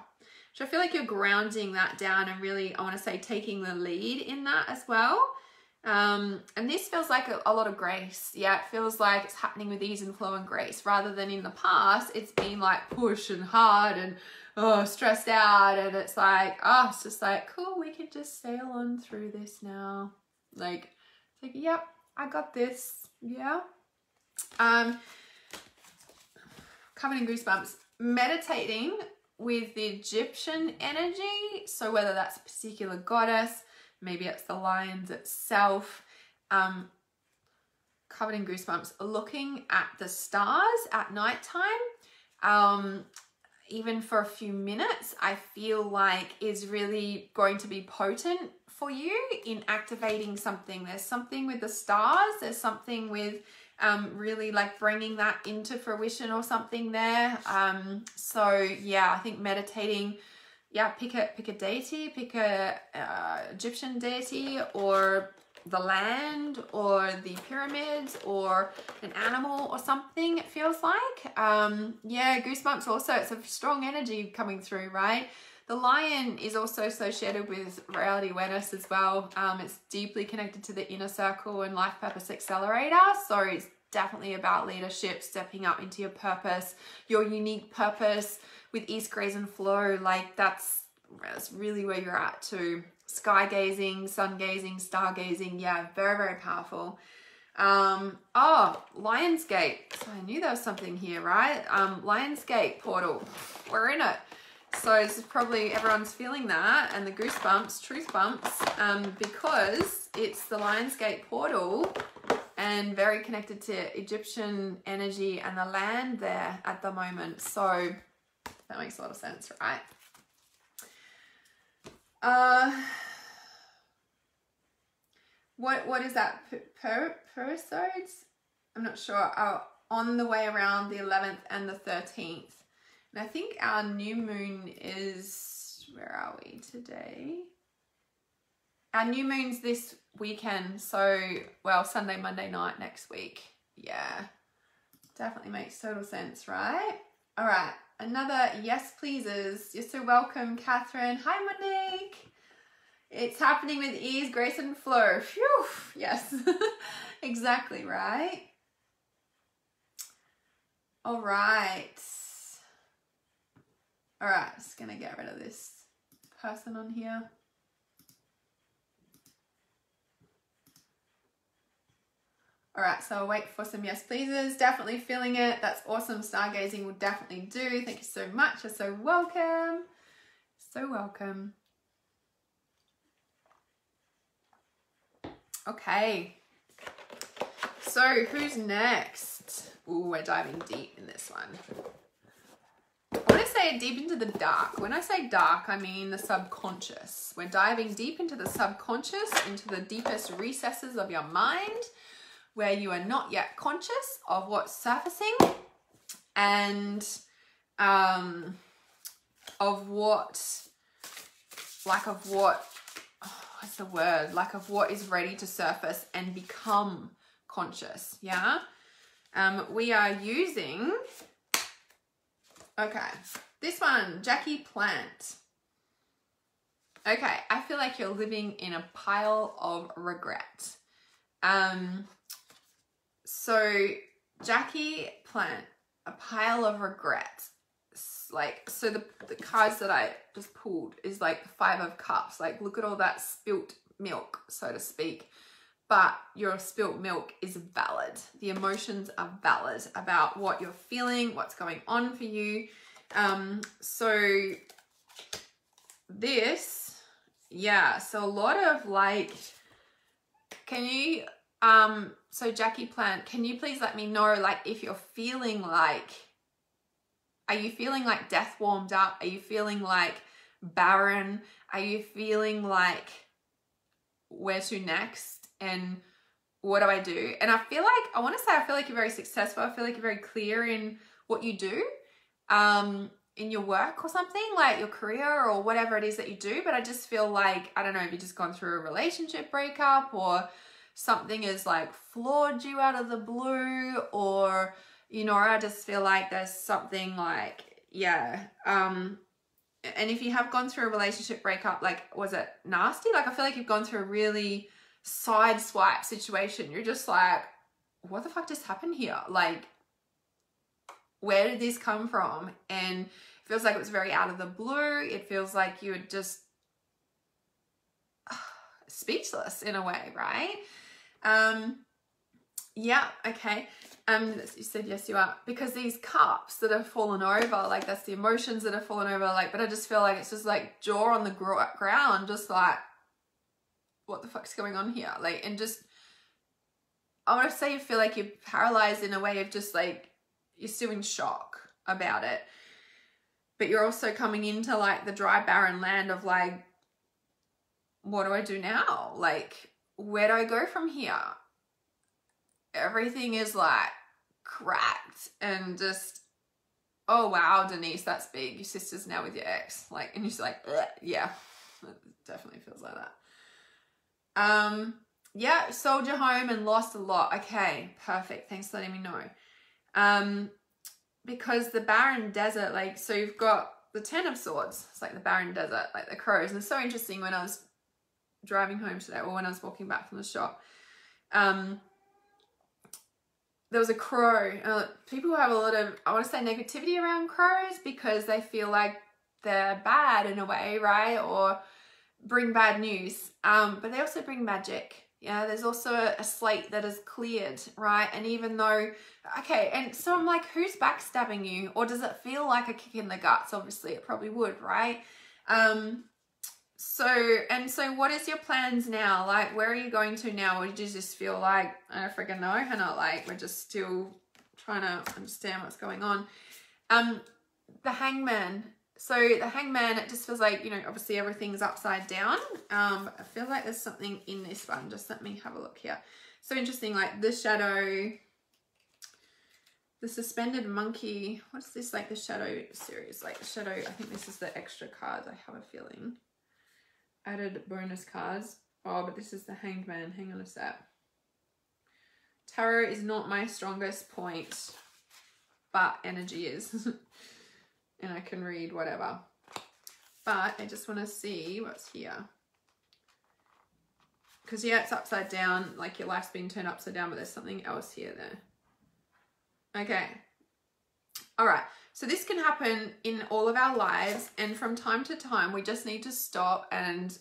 So I feel like you're grounding that down and really, I want to say, taking the lead in that as well. Um, and this feels like a, a, lot of grace. Yeah, it feels like it's happening with ease and flow and grace rather than in the past, it's been like push and hard and oh, stressed out. And it's like, oh, it's just like, cool, we can just sail on through this now. Like, it's like, yep, I got this. Yeah. Um, covered in goosebumps. Meditating with the Egyptian energy. So whether that's a particular goddess, maybe it's the lions itself. Um, covered in goosebumps. Looking at the stars at nighttime. Um, even for a few minutes, I feel like is really going to be potent for you in activating something. There's something with the stars, there's something with um, really like bringing that into fruition or something there. Um, so yeah, I think meditating, yeah, pick a pick a deity, pick a uh, Egyptian deity or the land or the pyramids or an animal or something it feels like. Um yeah goosebumps also it's a strong energy coming through right? The lion is also associated with reality awareness as well. Um it's deeply connected to the inner circle and life purpose accelerator so it's definitely about leadership stepping up into your purpose your unique purpose with East grace and flow like that's that's really where you're at too sky gazing, sun gazing, star gazing. Yeah, very, very powerful. Um, oh, Lionsgate. So I knew there was something here, right? Um, Lionsgate portal. We're in it. So this is probably everyone's feeling that and the goosebumps, truth bumps, um, because it's the Lionsgate portal and very connected to Egyptian energy and the land there at the moment. So that makes a lot of sense, right? Uh, what what is that? Per perisodes? I'm not sure. Oh, on the way around the 11th and the 13th. And I think our new moon is where are we today? Our new moon's this weekend, so well, Sunday, Monday night next week. Yeah. Definitely makes total sense, right? All right another yes pleases. You're so welcome, Catherine. Hi, Monique. It's happening with ease, grace, and flow. Phew. Yes, exactly right. All right. All right, just gonna get rid of this person on here. All right, so I'll wait for some yes pleases. Definitely feeling it. That's awesome. Stargazing will definitely do. Thank you so much. You're so welcome. So welcome. Okay. So who's next? Ooh, we're diving deep in this one. I want to say deep into the dark. When I say dark, I mean the subconscious. We're diving deep into the subconscious, into the deepest recesses of your mind where you are not yet conscious of what's surfacing and um, of what, like of what, oh, what's the word? Like of what is ready to surface and become conscious. Yeah. Um, we are using, okay, this one, Jackie Plant. Okay, I feel like you're living in a pile of regret. Um, so Jackie Plant, a pile of regret. Like, so the, the cards that I just pulled is like the five of cups. Like, look at all that spilt milk, so to speak. But your spilt milk is valid. The emotions are valid about what you're feeling, what's going on for you. Um, so this, yeah, so a lot of like, can you um, so Jackie Plant, can you please let me know like if you're feeling like are you feeling like death warmed up? Are you feeling like barren? Are you feeling like where to next? And what do I do? And I feel like I want to say I feel like you're very successful. I feel like you're very clear in what you do. Um in your work or something, like your career or whatever it is that you do. But I just feel like, I don't know, if you've just gone through a relationship breakup or something is like floored you out of the blue or you know i just feel like there's something like yeah um and if you have gone through a relationship breakup like was it nasty? Like i feel like you've gone through a really side swipe situation. You're just like what the fuck just happened here? Like where did this come from? And it feels like it was very out of the blue. It feels like you were just speechless in a way right um, yeah, okay. Um, you said yes, you are because these cups that have fallen over, like that's the emotions that have fallen over. Like, but I just feel like it's just like jaw on the gr- ground, just like what the fuck's going on here? Like, and just I want to say you feel like you're paralyzed in a way of just like you're still in shock about it, but you're also coming into like the dry barren land of like, what do I do now? Like, where do I go from here? Everything is like cracked and just, oh wow, Denise, that's big. Your sister's now with your ex. Like, and you're just like, yeah, it definitely feels like that. Um, yeah, sold your home and lost a lot. Okay, perfect. Thanks for letting me know. Um, because the barren desert, like, so you've got the Ten of Swords. It's like the barren desert, like the crows. And it's so interesting when I was driving home today or when I was walking back from the shop, um, there was a crow. Uh, people have a lot of, I want to say negativity around crows because they feel like they're bad in a way, right? Or bring bad news. Um, but they also bring magic. Yeah, there's also a slate that is cleared, right? And even though, okay, and so I'm like, who's backstabbing you? Or does it feel like a kick in the guts? Obviously, it probably would, right? Um, so, and so what is your plans now? Like, where are you going to now? Or did you just feel like, I don't freaking know, Hannah, like, we're just still trying to understand what's going on. Um, the hangman. So the hangman, it just feels like, you know, obviously everything's upside down. Um, I feel like there's something in this one. Just let me have a look here. So interesting, like the shadow, the suspended monkey. What's this, like the shadow series? Like shadow, I think this is the extra cards, I have a feeling added bonus cards. Oh, but this is the Hanged Man. Hang on a sec. Tarot is not my strongest point, but energy is. and I can read whatever. But I just want to see what's here. Because yeah, it's upside down, like your life's been turned upside down, but there's something else here there. Okay. All right. So this can happen in all of our lives and from time to time we just need to stop and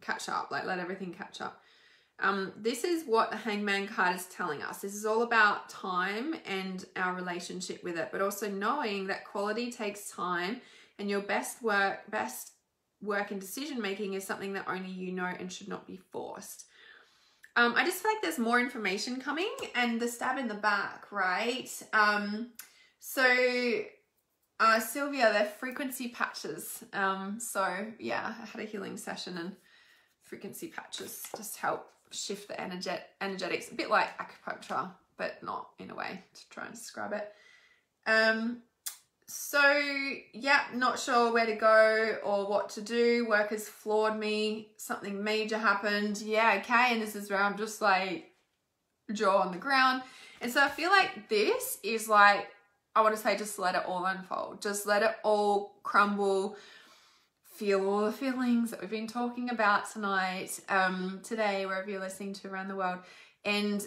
catch up, like let everything catch up. Um, this is what the hangman card is telling us. This is all about time and our relationship with it, but also knowing that quality takes time and your best work, best work and decision making is something that only you know and should not be forced. Um, I just feel like there's more information coming and the stab in the back, right? Um, so uh, Sylvia, they're frequency patches. Um, so yeah, I had a healing session and frequency patches just help shift the energet energetics, a bit like acupuncture, but not in a way to try and describe it. Um, so yeah, not sure where to go or what to do. Work has floored me. Something major happened. Yeah, okay. And this is where I'm just like jaw on the ground. And so I feel like this is like, I want to say just let it all unfold. Just let it all crumble. Feel all the feelings that we've been talking about tonight, um, today, wherever you're listening to around the world. And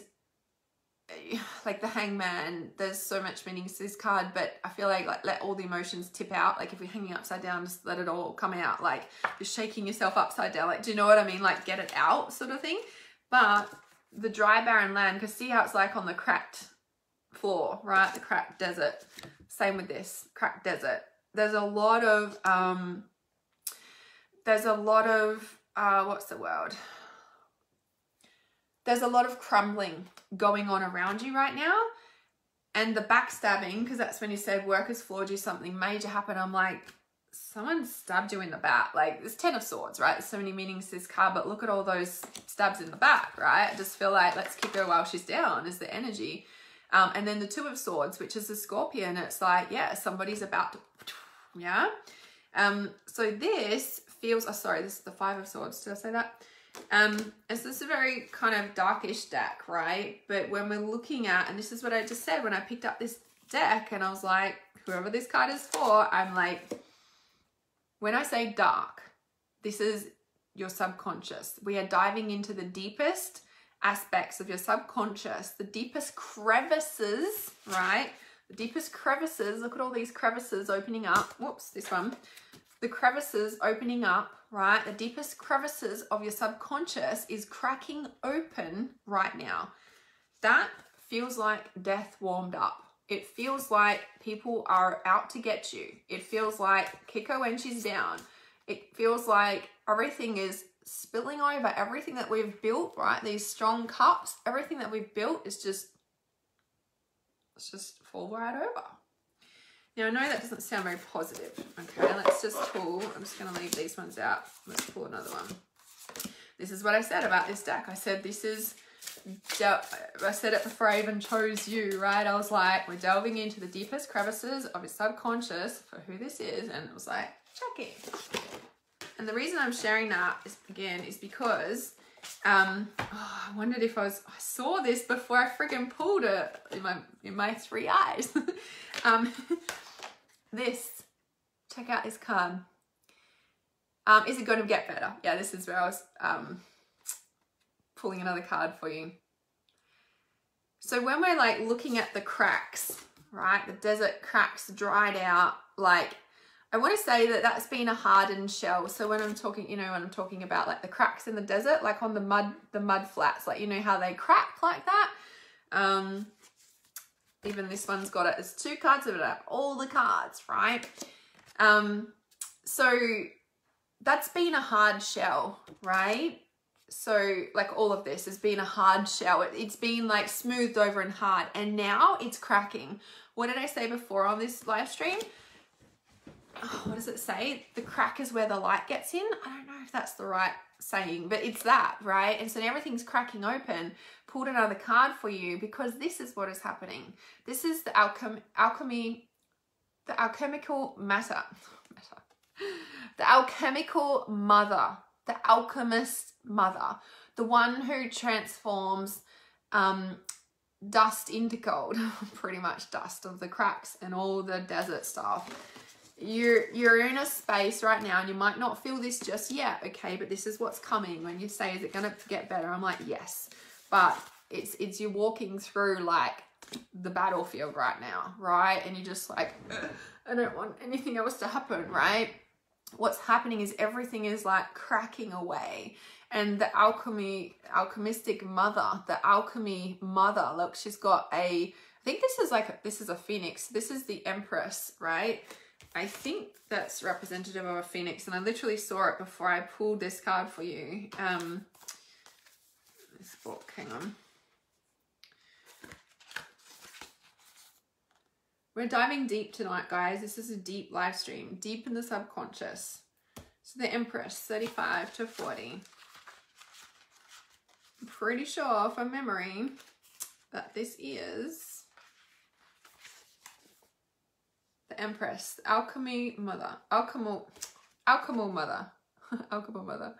like the hangman there's so much meaning to this card but i feel like like let all the emotions tip out like if you're hanging upside down just let it all come out like you're shaking yourself upside down like do you know what i mean like get it out sort of thing but the dry barren land because see how it's like on the cracked floor right the cracked desert same with this cracked desert there's a lot of um there's a lot of uh what's the word there's a lot of crumbling going on around you right now. And the backstabbing, because that's when you said workers floored you, something major happened. I'm like, someone stabbed you in the back. Like, there's 10 of swords, right? So many meanings to this card, but look at all those stabs in the back, right? I just feel like, let's kick her while she's down is the energy. Um, and then the two of swords, which is the scorpion. It's like, yeah, somebody's about to, yeah. Um, so this feels, oh, sorry, this is the five of swords. Did I say that? Um, it's this is a very kind of darkish deck, right? But when we're looking at, and this is what I just said when I picked up this deck and I was like, whoever this card is for, I'm like, when I say dark, this is your subconscious. We are diving into the deepest aspects of your subconscious, the deepest crevices, right? The deepest crevices. Look at all these crevices opening up. Whoops, this one. The crevices opening up right? The deepest crevices of your subconscious is cracking open right now. That feels like death warmed up. It feels like people are out to get you. It feels like Kiko when she's down. It feels like everything is spilling over. Everything that we've built, right? These strong cups, everything that we've built is just, it's just fall right over. Now I know that doesn't sound very positive. Okay, let's just pull. I'm just to leave these ones out. Let's pull another one. This is what I said about this deck. I said this is, I said it before I even chose you, right? I was like, we're delving into the deepest crevices of your subconscious for who this is. And it was like, check it. And the reason I'm sharing that is, again, is because um, oh, I wondered if I was, I saw this before I freaking pulled it in my, in my three eyes. um, this, check out this card. Um, is it going to get better? Yeah, this is where I was um, pulling another card for you. So when we're like looking at the cracks, right, the desert cracks dried out, like I want to say that that's been a hardened shell. So when I'm talking, you know, when I'm talking about like the cracks in the desert, like on the mud, the mud flats, like you know how they crack like that. Um, even this one's got it. There's two cards of it, all the cards, right? Um, so that's been a hard shell, right? So like all of this has been a hard shell. It, it's been like smoothed over and hard and now it's cracking. What did I say before on this live stream? Oh, what does it say? The crack is where the light gets in. I don't know if that's the right saying, but it's that, right? And so everything's cracking open. Pulled another card for you because this is what is happening. This is the alchem alchemy, the alchemical matter, matter, the alchemical mother, the alchemist mother, the one who transforms um, dust into gold, pretty much dust of the cracks and all the desert stuff you're you're in a space right now and you might not feel this just yet okay but this is what's coming. When you say is it to get better? I'm like yes. But it's it's you're walking through like the battlefield right now right? And you're just like i don't want anything else to happen right? What's happening is everything is like cracking away. And the alchemy alchemistic mother the alchemy mother look she's got a i think this is like this is a phoenix. This is the empress right I think that's representative of a phoenix and I literally saw it before I pulled this card for you. Um, this book, hang on. We're diving deep tonight, guys. This is a deep live stream, deep in the subconscious. So the Empress, 35 to 40. I'm pretty sure from memory that this is the Empress, Alchemy Mother, Alchemical, Alchemical Mother, Alchemical Mother.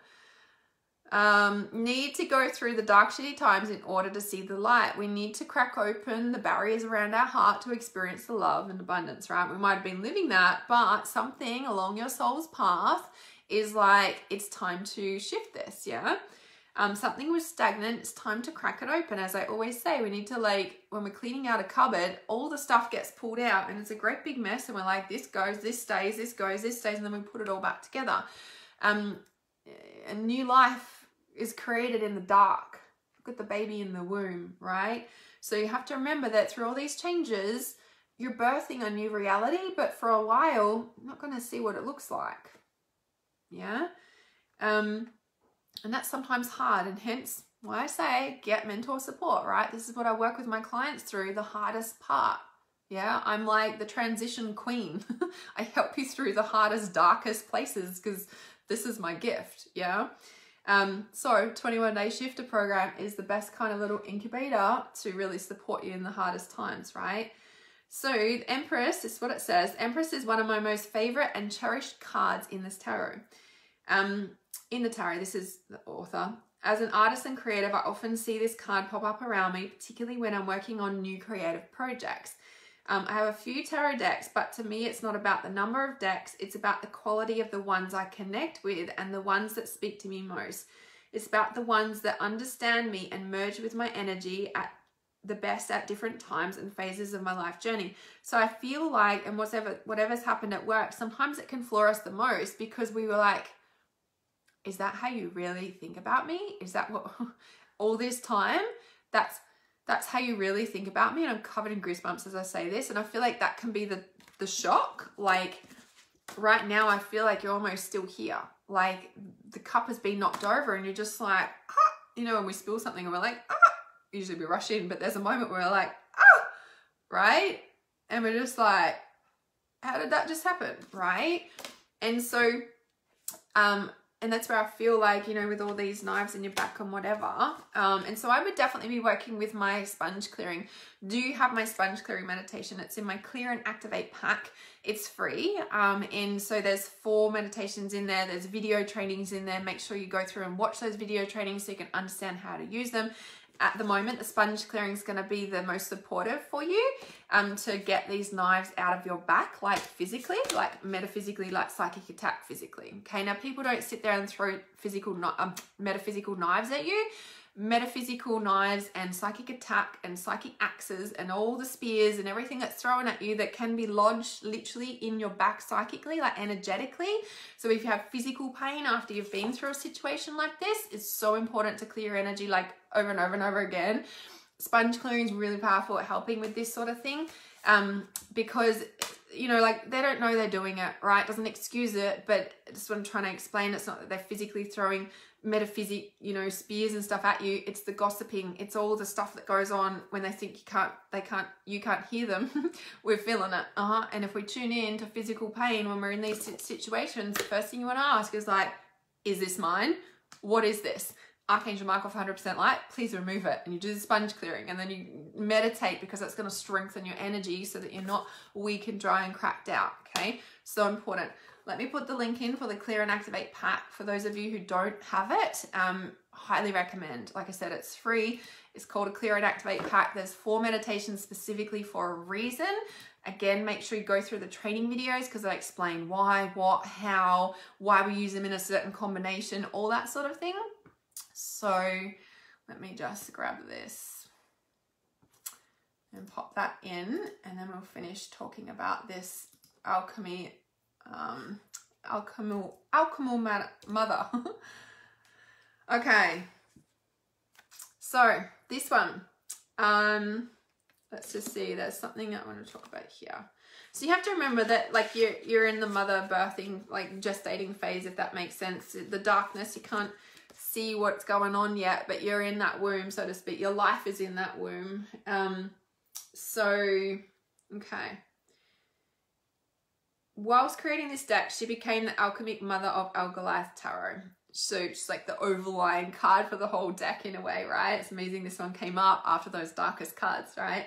Um, need to go through the dark, shitty times in order to see the light. We need to crack open the barriers around our heart to experience the love and abundance, right? We might have been living that, but something along your soul's path is like, it's time to shift this, yeah? Um, something was stagnant, it's time to crack it open. As I always say, we need to like, when we're cleaning out a cupboard, all the stuff gets pulled out and it's a great big mess and we're like, this goes, this stays, this goes, this stays, and then we put it all back together. Um, a new life is created in the dark. Look at the baby in the womb, right? So you have to remember that through all these changes, you're birthing a new reality, but for a while, you're not going to see what it looks like. Yeah? Um, and that's sometimes hard, and hence why I say get mentor support, right? This is what I work with my clients through the hardest part. Yeah, I'm like the transition queen. I help you through the hardest, darkest places because this is my gift. Yeah. Um, so 21 day shifter program is the best kind of little incubator to really support you in the hardest times, right? So Empress is what it says. Empress is one of my most favorite and cherished cards in this tarot. Um, in the tarot, this is the author. As an artist and creative, I often see this card pop up around me, particularly when I'm working on new creative projects. Um, I have a few tarot decks, but to me, it's not about the number of decks. It's about the quality of the ones I connect with and the ones that speak to me most. It's about the ones that understand me and merge with my energy at the best at different times and phases of my life journey. So I feel like, and whatever whatever's happened at work, sometimes it can floor us the most because we were like, is that how you really think about me? Is that what all this time? That's that's how you really think about me. And I'm covered in goosebumps as I say this. And I feel like that can be the the shock. Like right now, I feel like you're almost still here. Like the cup has been knocked over, and you're just like, ah, you know, when we spill something and we're like, ah, usually we rush in, but there's a moment where we're like, ah, right? And we're just like, how did that just happen? Right? And so um and that's where I feel like, you know, with all these knives in your back and whatever. Um, and so I would definitely be working with my sponge clearing. Do you have my sponge clearing meditation? It's in my clear and activate pack. It's free. Um, and so there's four meditations in there. There's video trainings in there. Make sure you go through and watch those video trainings so you can understand how to use them at the moment, the sponge clearing is going to be the most supportive for you um, to get these knives out of your back, like physically, like metaphysically, like psychic attack physically. Okay, now people don't sit there and throw physical, um, metaphysical knives at you metaphysical knives and psychic attack and psychic axes and all the spears and everything that's thrown at you that can be lodged literally in your back psychically, like energetically. So if you have physical pain after you've been through a situation like this, it's so important to clear energy like over and over and over again. Sponge clearing is really powerful at helping with this sort of thing um, because you know, like they don't know they're doing it, right? Doesn't excuse it, but just what I'm trying to explain, it's not that they're physically throwing metaphysic, you know, spears and stuff at you. It's the gossiping. It's all the stuff that goes on when they think you can't, they can't, you can't hear them. we're feeling it. Uh-huh. And if we tune in to physical pain when we're in these situations, the first thing you want to ask is like, is this mine? What is this? Archangel Michael 100% light, please remove it. And you do the sponge clearing and then you meditate because that's going to strengthen your energy so that you're not weak and dry and cracked out. Okay. So important. Let me put the link in for the Clear and Activate pack for those of you who don't have it. Um, highly recommend. Like I said, it's free. It's called a Clear and Activate pack. There's four meditations specifically for a reason. Again, make sure you go through the training videos because I explain why, what, how, why we use them in a certain combination, all that sort of thing. So let me just grab this and pop that in and then we'll finish talking about this alchemy um, alchemical, alchemical mother. okay. So this one, um, let's just see, there's something I want to talk about here. So you have to remember that like you're, you're in the mother birthing, like gestating phase, if that makes sense. The darkness, you can't see what's going on yet, but you're in that womb, so to speak. Your life is in that womb. Um, so, okay. Whilst creating this deck, she became the alchemic mother of Algoliath Tarot. so just like the overlying card for the whole deck in a way, right? It's amazing this one came up after those darkest cards, right?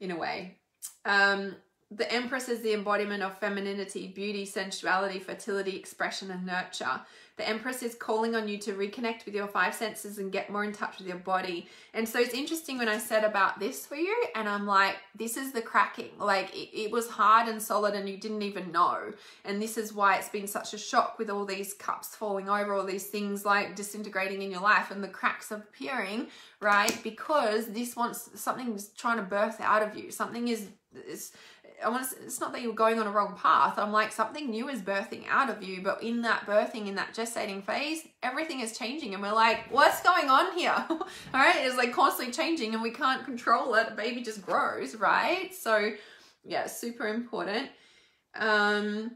In a way. Um, the Empress is the embodiment of femininity, beauty, sensuality, fertility, expression, and nurture. The Empress is calling on you to reconnect with your five senses and get more in touch with your body. And so it's interesting when I said about this for you, and I'm like, this is the cracking. Like, it, it was hard and solid, and you didn't even know. And this is why it's been such a shock with all these cups falling over, all these things like disintegrating in your life, and the cracks appearing, right? Because this wants something's trying to birth out of you. Something is is I want to, it's not that you're going on a wrong path. I'm like something new is birthing out of you, but in that birthing, in that gestating phase, everything is changing, and we're like, what's going on here? All right, it's like constantly changing, and we can't control it. A baby just grows, right? So, yeah, super important. Um,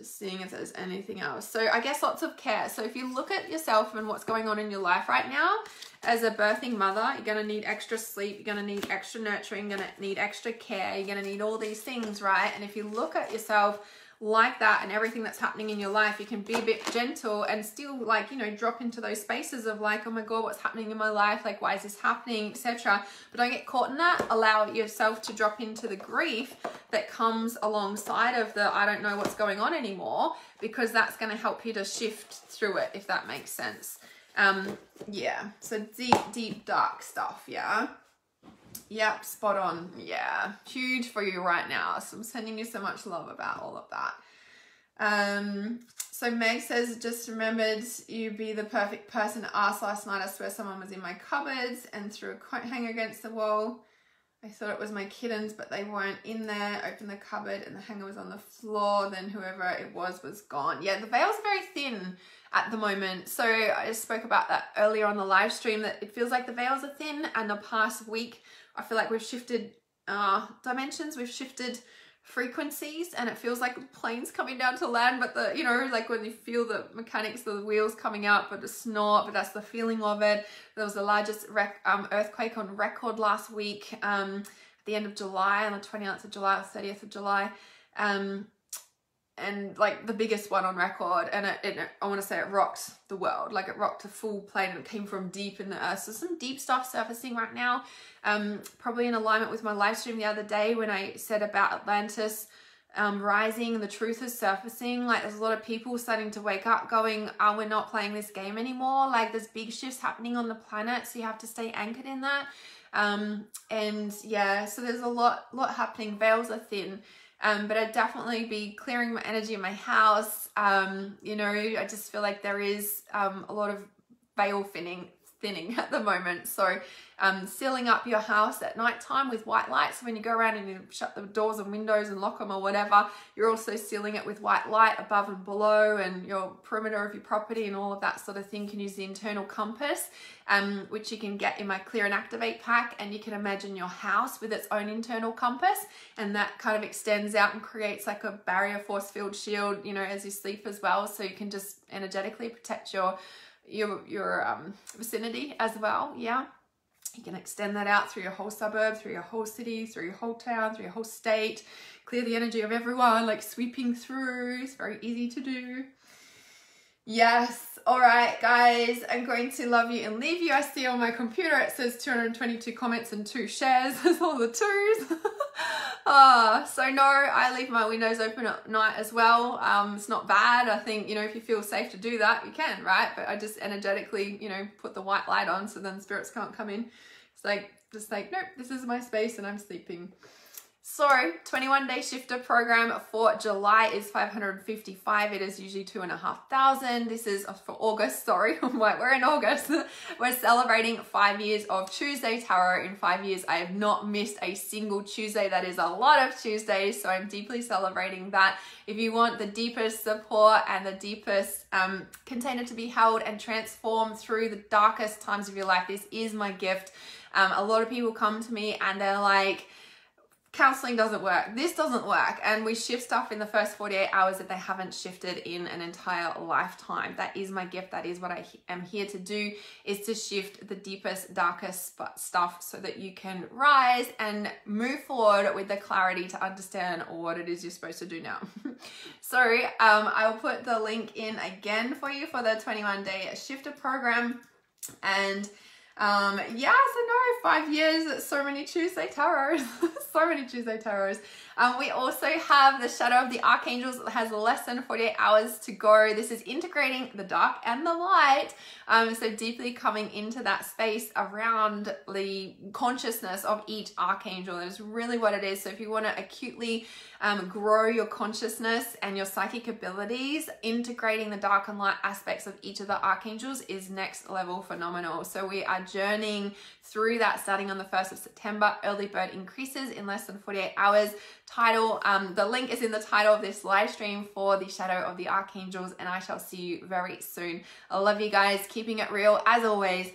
just seeing if there's anything else. So I guess lots of care. So if you look at yourself and what's going on in your life right now, as a birthing mother, you're going to need extra sleep, you're going to need extra nurturing, you're going to need extra care, you're going to need all these things, right? And if you look at yourself like that and everything that's happening in your life, you can be a bit gentle and still like, you know, drop into those spaces of like, oh my God, what's happening in my life? Like, why is this happening, etc. But don't get caught in that. Allow yourself to drop into the grief that comes alongside of the, I don't know what's going on anymore, because that's going to help you to shift through it, if that makes sense. Um, yeah, so deep, deep, dark stuff, yeah. Yep, spot on. Yeah, huge for you right now. So I'm sending you so much love about all of that. Um, so Meg says, just remembered you'd be the perfect person to ask last night. I swear someone was in my cupboards and threw a coat hanger against the wall. I thought it was my kittens, but they weren't in there. Opened the cupboard and the hanger was on the floor. Then whoever it was was gone. Yeah, the veil's very thin at the moment. So I spoke about that earlier on the live stream that it feels like the veils are thin and the past week I feel like we've shifted uh, dimensions, we've shifted frequencies and it feels like planes coming down to land but the you know like when you feel the mechanics of the wheels coming up but it's not but that's the feeling of it there was the largest um, earthquake on record last week um, at the end of July on the 29th of July or 30th of July um, and like the biggest one on record and it, it, I want to say it rocked the world like it rocked a full plane and it came from deep in the earth. So some deep stuff surfacing right now um probably in alignment with my live stream the other day when I said about Atlantis um, rising the truth is surfacing like there's a lot of people starting to wake up going oh we're not playing this game anymore. Like there's big shifts happening on the planet so you have to stay anchored in that. Um and yeah so there's a lot lot happening. Veils are thin um, but I'd definitely be clearing my energy in my house. Um, you know, I just feel like there is um, a lot of veil thinning, thinning at the moment. So um, sealing up your house at night time with white light. So when you go around and you shut the doors and windows and lock them or whatever, you're also sealing it with white light above and below and your perimeter of your property and all of that sort of thing. You can use the internal compass, um, which you can get in my Clear and Activate pack. And you can imagine your house with its own internal compass. And that kind of extends out and creates like a barrier force field shield, you know, as you sleep as well. So you can just energetically protect your your your um, vicinity as well. Yeah. You can extend that out through your whole suburb, through your whole city, through your whole town, through your whole state. Clear the energy of everyone, like sweeping through. It's very easy to do. Yes. All right, guys, I'm going to love you and leave you. I see on my computer it says 222 comments and two shares. There's all the twos. uh, so no, I leave my windows open at night as well. Um, it's not bad. I think, you know, if you feel safe to do that, you can, right? But I just energetically, you know, put the white light on so then spirits can't come in. It's like, just like, nope, this is my space and I'm sleeping. So 21 day shifter program for July is 555. It is usually two and a half thousand. This is for August, sorry, we're in August. we're celebrating five years of Tuesday Tarot. In five years, I have not missed a single Tuesday. That is a lot of Tuesdays. So I'm deeply celebrating that. If you want the deepest support and the deepest um, container to be held and transformed through the darkest times of your life, this is my gift. Um, a lot of people come to me and they're like, counseling doesn't work. This doesn't work. And we shift stuff in the first 48 hours that they haven't shifted in an entire lifetime. That is my gift. That is what I am here to do is to shift the deepest, darkest stuff so that you can rise and move forward with the clarity to understand what it is you're supposed to do now. so um, I'll put the link in again for you for the 21 day shifter program. And um, yes, I know, five years, so many Tuesday tarots, so many Tuesday tarots. Um, we also have the Shadow of the Archangels that has less than 48 hours to go. This is integrating the dark and the light. Um, so deeply coming into that space around the consciousness of each archangel. Is really what it is. So if you want to acutely um, grow your consciousness and your psychic abilities, integrating the dark and light aspects of each of the archangels is next level phenomenal. So we are journeying through that starting on the 1st of September. Early bird increases in less than 48 hours. Title, um, the link is in the title of this live stream for the Shadow of the Archangels, and I shall see you very soon. I love you guys, keeping it real as always.